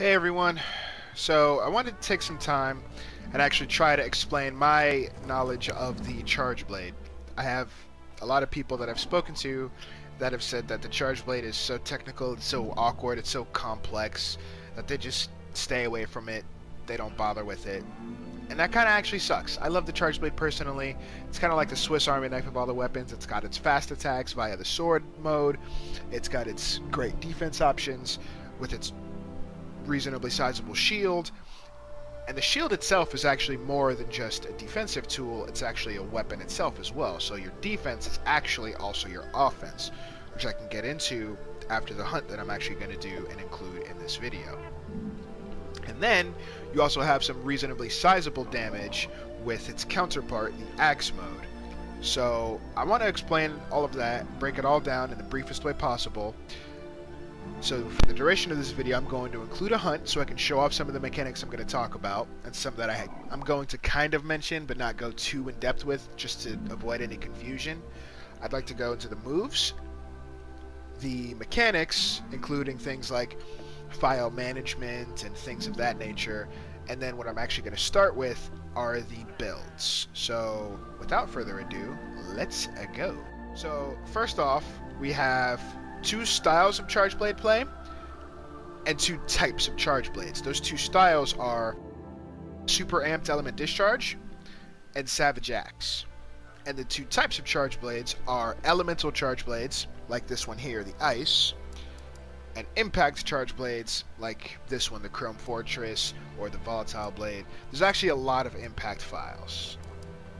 Hey everyone. So I wanted to take some time and actually try to explain my knowledge of the Charge Blade. I have a lot of people that I've spoken to that have said that the Charge Blade is so technical, it's so awkward, it's so complex that they just stay away from it. They don't bother with it. And that kind of actually sucks. I love the Charge Blade personally. It's kind of like the Swiss Army knife of all the weapons. It's got its fast attacks via the sword mode. It's got its great defense options with its reasonably sizable shield. And the shield itself is actually more than just a defensive tool, it's actually a weapon itself as well. So your defense is actually also your offense, which I can get into after the hunt that I'm actually going to do and include in this video. And then you also have some reasonably sizable damage with its counterpart, the axe mode. So I want to explain all of that, break it all down in the briefest way possible. So for the duration of this video, I'm going to include a hunt so I can show off some of the mechanics I'm going to talk about and some that I, I'm going to kind of mention but not go too in depth with just to avoid any confusion. I'd like to go into the moves, the mechanics, including things like phial management and things of that nature, and then what I'm actually going to start with are the builds. So without further ado, let's go. So first off, we have two styles of charge blade play and two types of charge blades. Those two styles are super amped element discharge and savage axe. And the two types of charge blades are elemental charge blades, like this one here, the ice, and impact charge blades, like this one, the chrome fortress or the volatile blade. There's actually a lot of impact phials.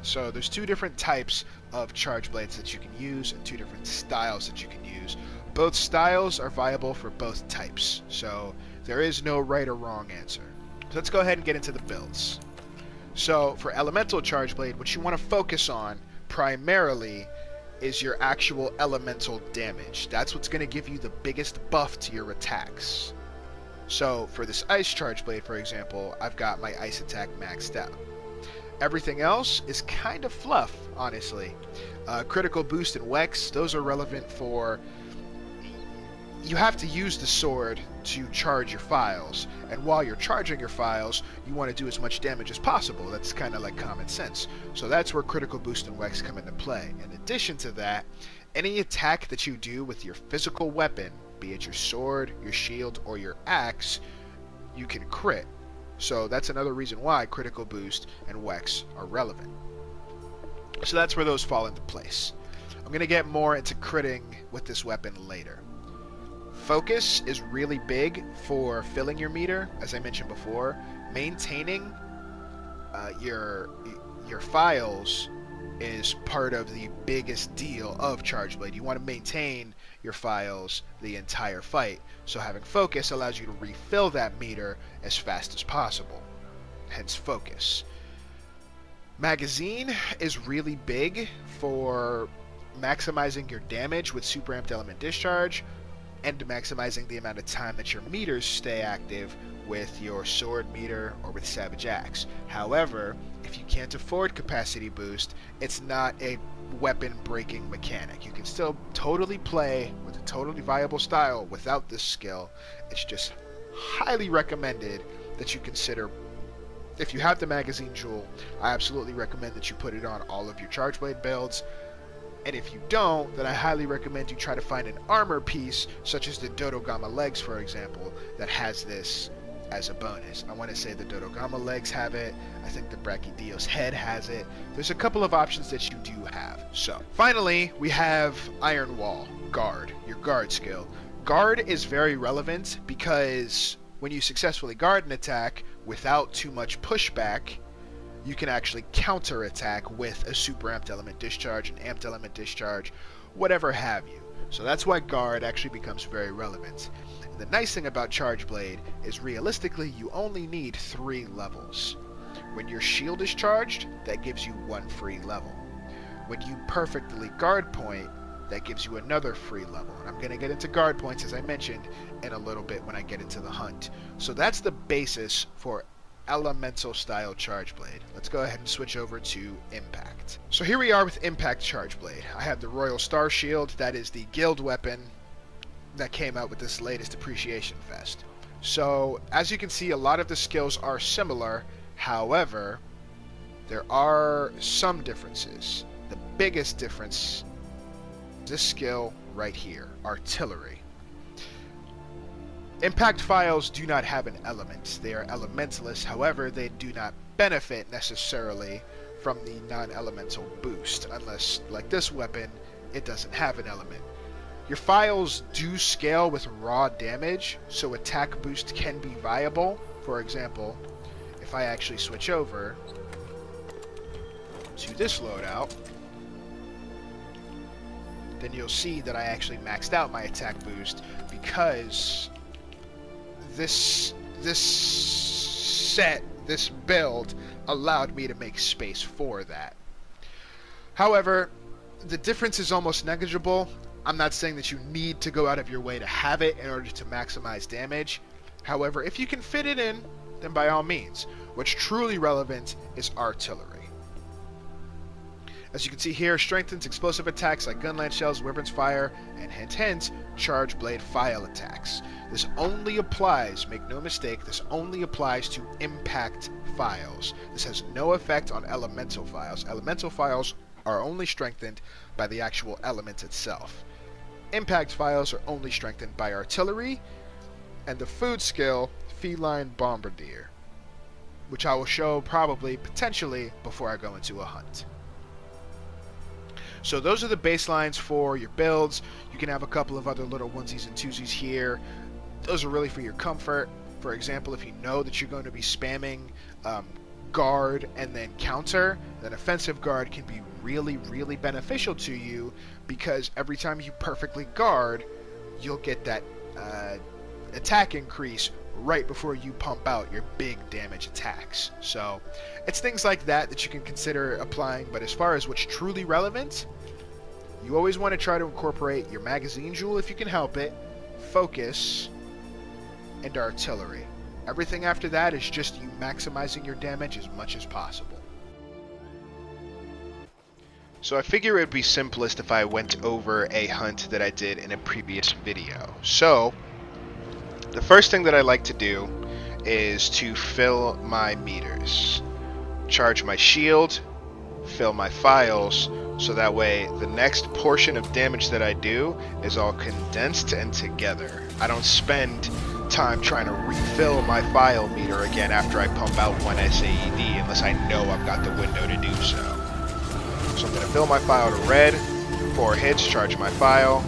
So there's two different types of charge blades that you can use and two different styles that you can use. Both styles are viable for both types, so there is no right or wrong answer. So let's go ahead and get into the builds. So for Elemental Charge Blade, what you want to focus on primarily is your actual elemental damage. That's what's going to give you the biggest buff to your attacks. So for this Ice Charge Blade, for example, I've got my Ice attack maxed out. Everything else is kind of fluff, honestly. Uh, critical Boost and Wex, those are relevant for you have to use the sword to charge your phials, and while you're charging your phials, you want to do as much damage as possible. That's kind of like common sense. So that's where critical boost and wex come into play. In addition to that, any attack that you do with your physical weapon, be it your sword, your shield, or your axe, you can crit. So that's another reason why critical boost and wex are relevant. So that's where those fall into place. I'm going to get more into critting with this weapon later. Focus is really big for filling your meter, as I mentioned before. Maintaining uh, your your phials is part of the biggest deal of Charge Blade. You want to maintain your phials the entire fight, so having focus allows you to refill that meter as fast as possible. Hence focus. Magazine is really big for maximizing your damage with super amped element discharge and maximizing the amount of time that your meters stay active with your sword meter or with Savage Axe. However, if you can't afford capacity boost, it's not a weapon breaking mechanic. You can still totally play with a totally viable style without this skill. It's just highly recommended that you consider if you have the magazine jewel, I absolutely recommend that you put it on all of your charge blade builds. And if you don't, then I highly recommend you try to find an armor piece, such as the Dodogama legs, for example, that has this as a bonus. I want to say the Dodogama legs have it. I think the Brachydios head has it. There's a couple of options that you do have. So, finally, we have Iron Wall, Guard, your guard skill. Guard is very relevant because when you successfully guard an attack without too much pushback, you can actually counter attack with a super amped element discharge, an amped element discharge, whatever have you. So that's why guard actually becomes very relevant. The nice thing about Charge Blade is realistically you only need three levels. When your shield is charged, that gives you one free level. When you perfectly guard point, that gives you another free level. And I'm going to get into guard points, as I mentioned, in a little bit when I get into the hunt. So that's the basis for elemental style charge blade. Let's go ahead and switch over to impact. So here we are with impact charge blade. I have the Royal Star Shield, that is the guild weapon that came out with this latest appreciation fest. So, as you can see, a lot of the skills are similar. However, there are some differences. The biggest difference is this skill right here, artillery. Impact phials do not have an element. They are elementalist, however, they do not benefit necessarily from the non-elemental boost, unless, like this weapon, it doesn't have an element. Your phials do scale with raw damage, so attack boost can be viable. For example, if I actually switch over to this loadout, then you'll see that I actually maxed out my attack boost because this this set, this build allowed me to make space for that. However, the difference is almost negligible. I'm not saying that you need to go out of your way to have it in order to maximize damage. However, if you can fit it in, then by all means. What's truly relevant is artillery. As you can see here, strengthens explosive attacks like gunlance shells, Wyvern's Fire, and hint, charge blade phial attacks. This only applies, make no mistake, this only applies to impact phials. This has no effect on elemental phials. Elemental phials are only strengthened by the actual element itself. Impact phials are only strengthened by artillery and the food skill Feline Bombardier, which I will show probably potentially before I go into a hunt. So those are the baselines for your builds. You can have a couple of other little onesies and twosies here. Those are really for your comfort. For example, if you know that you're going to be spamming um, guard and then counter, then offensive guard can be really, really beneficial to you because every time you perfectly guard, you'll get that uh, attack increase right before you pump out your big damage attacks. So it's things like that that you can consider applying, but as far as what's truly relevant, you always want to try to incorporate your magazine jewel if you can help it, focus, and artillery. Everything after that is just you maximizing your damage as much as possible. So I figure it would be simplest if I went over a hunt that I did in a previous video. So, the first thing that I like to do is to fill my meters. Charge my shield, fill my phials, so that way the next portion of damage that I do is all condensed and together. I don't spend time trying to refill my phial meter again after I pump out one SAED unless I know I've got the window to do so. So I'm going to fill my phial to red, four hits, charge my phial,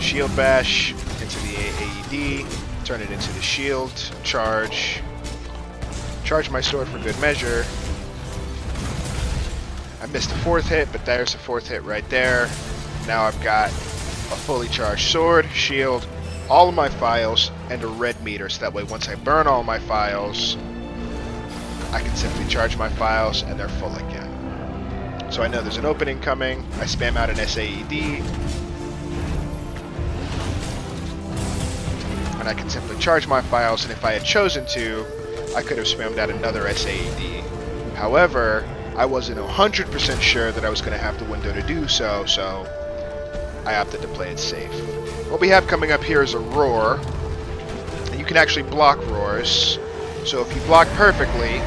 shield bash into the AED, turn it into the shield, charge, charge my sword for good measure. I missed a fourth hit, but there's a fourth hit right there. Now I've got a fully charged sword, shield, all of my phials, and a red meter, so that way once I burn all my phials, I can simply charge my phials and they're full again. So I know there's an opening coming, I spam out an SAED, I can simply charge my phials, and if I had chosen to, I could have spammed out another SAED. However, I wasn't 100% sure that I was going to have the window to do so, so I opted to play it safe. What we have coming up here is a roar. And you can actually block roars. So if you block perfectly,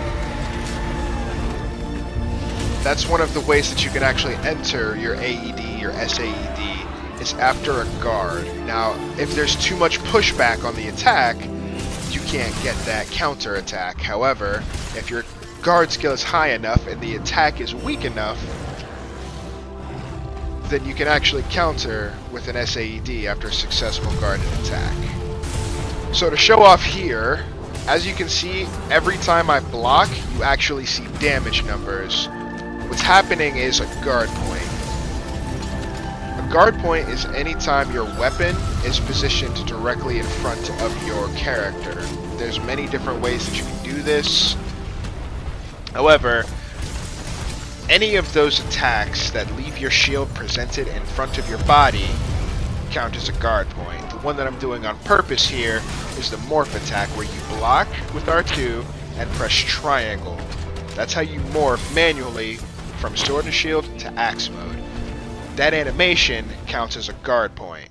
that's one of the ways that you can actually enter your AED, your SAED, is after a guard. Now, if there's too much pushback on the attack, you can't get that counter attack. However, if your guard skill is high enough and the attack is weak enough, then you can actually counter with an SAED after a successful guarded attack. So to show off here, as you can see, every time I block, you actually see damage numbers. What's happening is a guard point. Guard point is anytime your weapon is positioned directly in front of your character. There's many different ways that you can do this. However, any of those attacks that leave your shield presented in front of your body count as a guard point. The one that I'm doing on purpose here is the morph attack where you block with R2 and press triangle. That's how you morph manually from sword and shield to axe mode. That animation counts as a guard point.